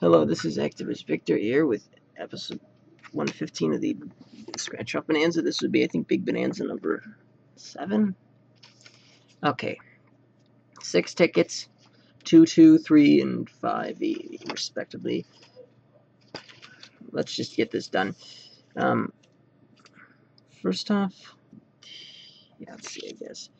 Hello, this is Activist Victor here with episode 115 of the Scratch Off Bonanza. This would be, I think, Big Bonanza number 7. Okay. Six tickets, 2, 2, 3, and 5, respectively. Let's just get this done. Um, first off, yeah, let's see, I guess.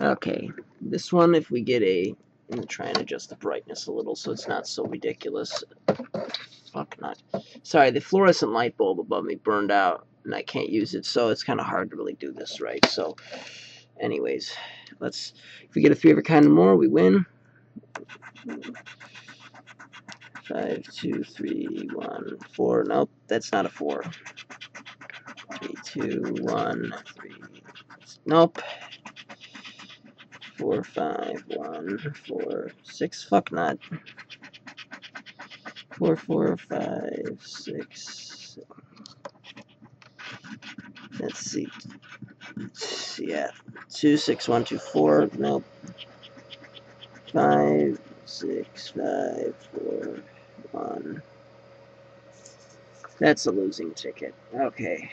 Okay, this one, if we get a I'm going to try and adjust the brightness a little so it's not so ridiculous. Fuck not. Sorry, the fluorescent light bulb above me burned out and I can't use it, so it's kind of hard to really do this right. So, anyways, let's. If we get a three of a kind and more, we win. Five, two, three, one, four. Nope, that's not a four. Three, two, one, three. Nope four, five, one, four, six, fuck not. Four, four, five, six. Let's see. Yeah, two, six, one, two, four. Nope. Five, six, five, four, one. That's a losing ticket. Okay.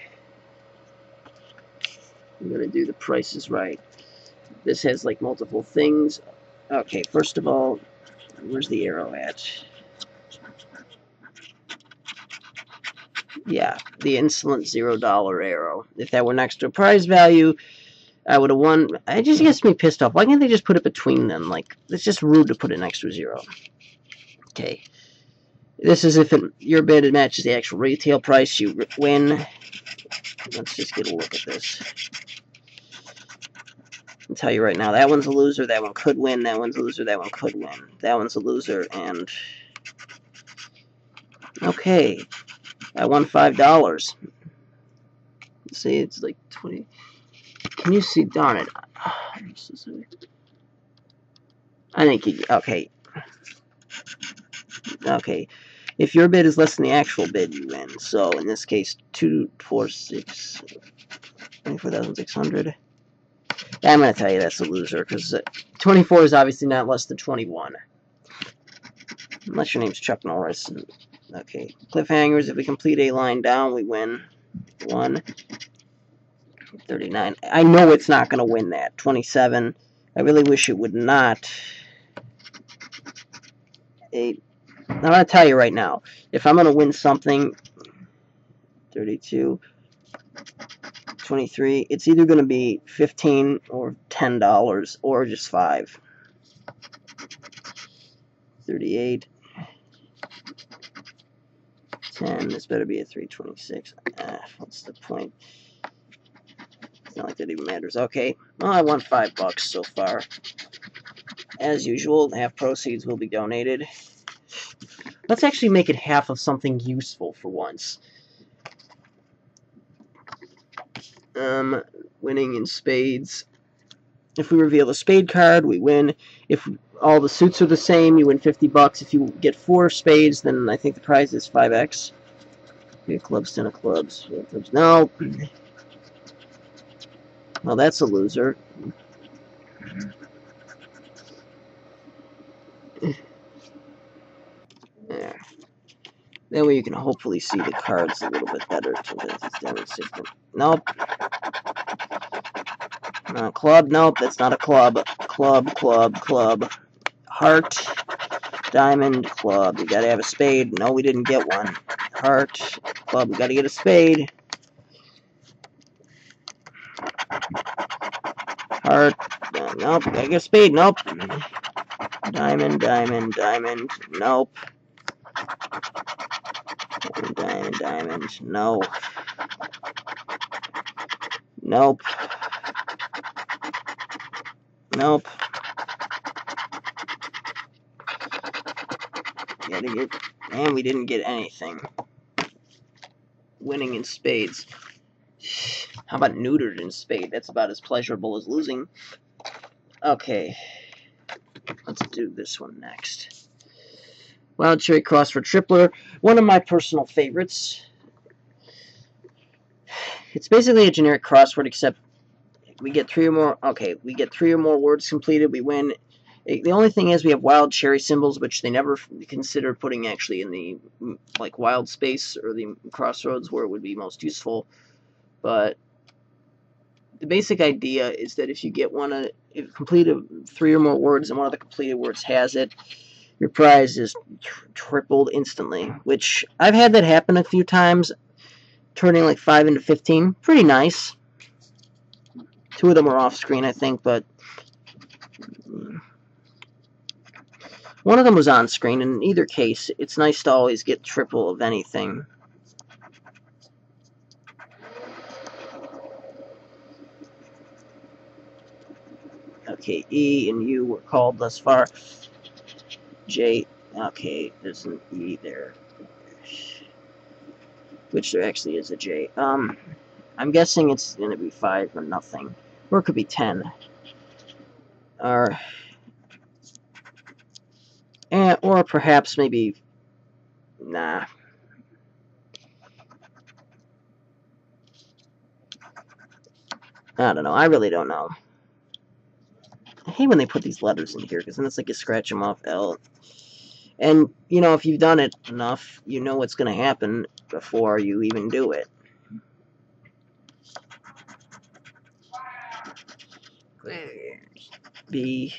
I'm gonna do the Price is Right. This has like multiple things. Okay, first of all, where's the arrow at? Yeah, the insolent zero dollar arrow. If that were next to a prize value, I would have won. It just gets me pissed off. Why can't they just put it between them? Like, it's just rude to put it an extra zero. Okay. This is if it, your bid matches the actual retail price, you win. Let's just get a look at this. I'll tell you right now, that one's a loser, that one could win, that one's a loser, that one could win. That one's a loser, and... Okay. I won $5. See, it's like 20... Can you see? Darn it. I think you... Okay. Okay. If your bid is less than the actual bid, you win. So, in this case, 2, 4, 6... 24,600... I'm going to tell you that's a loser, because uh, 24 is obviously not less than 21. Unless your name's Chuck Norris. Okay, cliffhangers, if we complete a line down, we win. 1. 39. I know it's not going to win that. 27. I really wish it would not. 8. I'm going to tell you right now, if I'm going to win something, 32, 23 it's either going to be 15 or 10 dollars or just 5 38 10 this better be a 326 ah, what's the point? It's not like that even matters. Okay well I won 5 bucks so far. As usual half proceeds will be donated. Let's actually make it half of something useful for once um, winning in spades. If we reveal a spade card, we win. If all the suits are the same, you win 50 bucks. If you get four spades, then I think the prize is 5x. Three clubs, ten of clubs. clubs. No. Well, that's a loser. There. That way you can hopefully see the cards a little bit better to demonstrate them. Nope. Club, nope, that's not a club. Club, club, club. Heart, diamond, club. You gotta have a spade. No, we didn't get one. Heart, club, we gotta get a spade. Heart, nope, gotta get a spade, nope. Diamond, diamond, diamond, nope. Diamond, diamond, diamond, no. Nope. Nope. Gotta get... And we didn't get anything. Winning in spades. How about neutered in spade? That's about as pleasurable as losing. Okay. Let's do this one next. Wild Cherry Crossword Tripler. One of my personal favorites. It's basically a generic crossword, except we get three or more. Okay, we get three or more words completed. We win. Eh, the only thing is we have wild cherry symbols, which they never considered putting actually in the mm, like wild space or the crossroads where it would be most useful. But the basic idea is that if you get one of if completed three or more words and one of the completed words has it, your prize is tr tripled instantly. Which I've had that happen a few times, turning like five into fifteen. Pretty nice. Two of them are off screen, I think, but one of them was on screen. In either case, it's nice to always get triple of anything. Okay, E and U were called thus far. J, okay, there's an E there. Which there actually is a J. Um, I'm guessing it's going to be 5 or nothing. Or it could be 10. Or, eh, or perhaps maybe, nah. I don't know. I really don't know. Hate when they put these letters in here, because then it's like you scratch them off L. And, you know, if you've done it enough, you know what's going to happen before you even do it. B.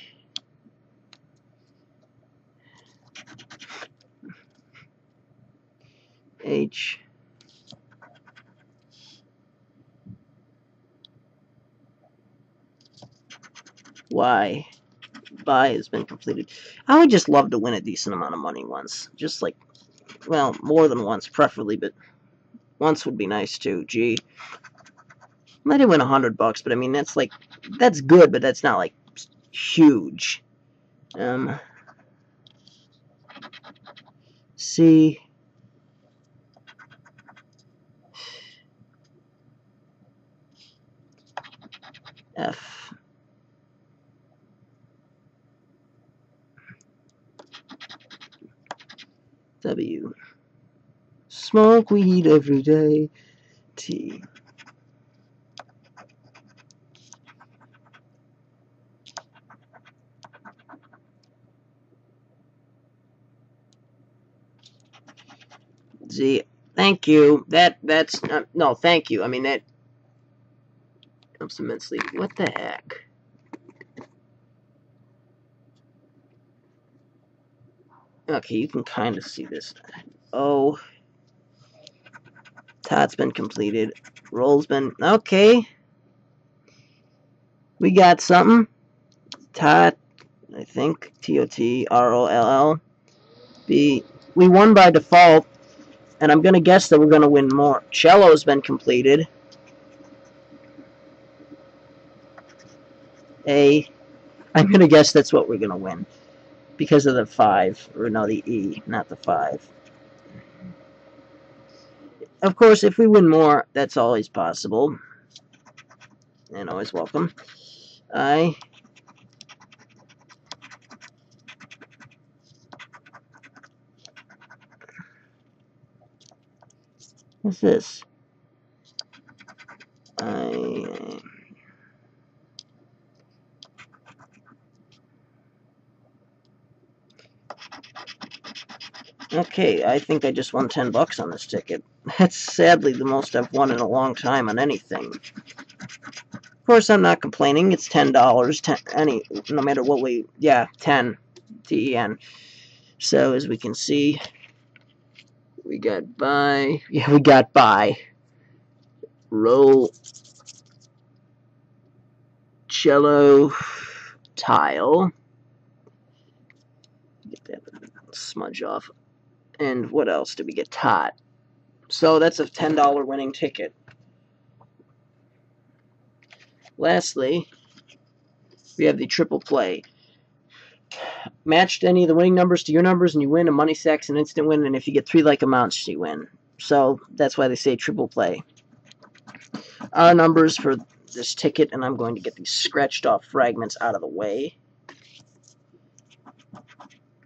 H. Y. Buy has been completed. I would just love to win a decent amount of money once. Just like, well, more than once, preferably, but once would be nice too. Gee. I did win a hundred bucks, but I mean, that's like, that's good, but that's not like huge. Um, C. F. W. Smoke weed every day. T. Z. Thank you. That that's uh, no. Thank you. I mean that helps immensely. What the heck? Okay, you can kind of see this. Oh. Tot's been completed. Roll's been... Okay. We got something. Tot, I think. T-O-T-R-O-L-L. B. We won by default. And I'm going to guess that we're going to win more. Cello's been completed. A. I'm going to guess that's what we're going to win because of the 5, or no, the E, not the 5. Of course, if we win more, that's always possible, and always welcome. I What's this? I Okay, I think I just won 10 bucks on this ticket. That's sadly the most I've won in a long time on anything. Of course, I'm not complaining. It's $10. 10, any, no matter what we... Yeah, 10. T-E-N. So, as we can see, we got by... Yeah, we got by. Roll. Cello. Tile. Get that smudge off. And what else did we get? Tot. So that's a $10 winning ticket. Lastly, we have the triple play. Matched any of the winning numbers to your numbers and you win, a money stack's an instant win, and if you get three like amounts, you win. So that's why they say triple play. Our numbers for this ticket, and I'm going to get these scratched off fragments out of the way,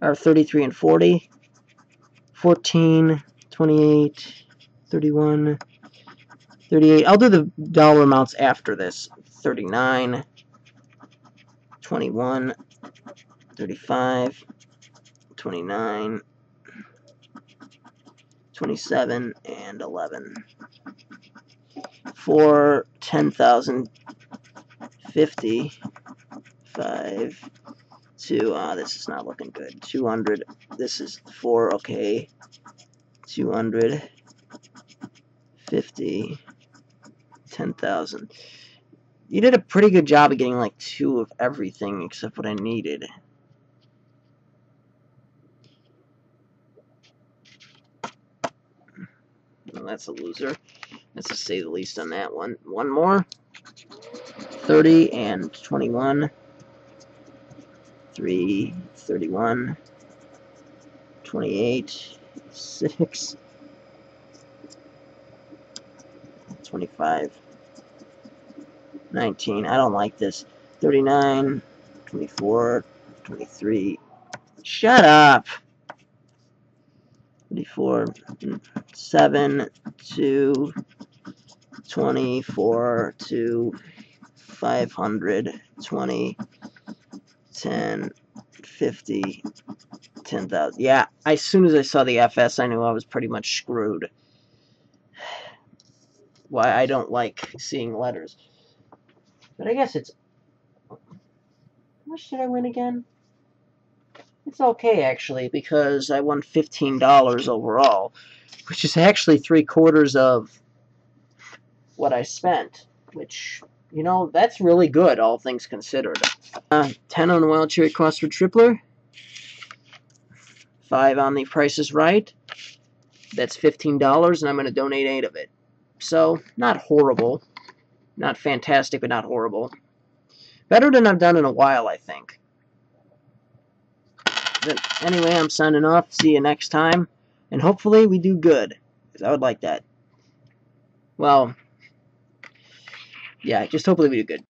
are 33 and 40. 14, 28, 31, 38. I'll do the dollar amounts after this. 39, 21, 35, 29, 27, and 11. For 10,050, 5, 2, ah, this is not looking good. 200, this is 4, okay. 200, 50, 10,000. You did a pretty good job of getting like two of everything except what I needed. Well, that's a loser. That's to say the least on that one. One more. 30 and 21. 3, 31, 28, 6, 25, 19. I don't like this. 39, 24, 23. Shut up! 24, 7, 2, 24, 2, 500, 20, 10, 50, 10,000. Yeah, as soon as I saw the FS, I knew I was pretty much screwed. Why I don't like seeing letters. But I guess it's... How much did I win again? It's okay, actually, because I won $15 overall, which is actually three quarters of what I spent, which you know, that's really good, all things considered. Uh, 10 on Wild Cherry Crossword Tripler. 5 on the Price is Right. That's $15, and I'm going to donate 8 of it. So, not horrible. Not fantastic, but not horrible. Better than I've done in a while, I think. But anyway, I'm signing off. See you next time. And hopefully we do good. Because I would like that. Well, yeah, just hopefully we do good.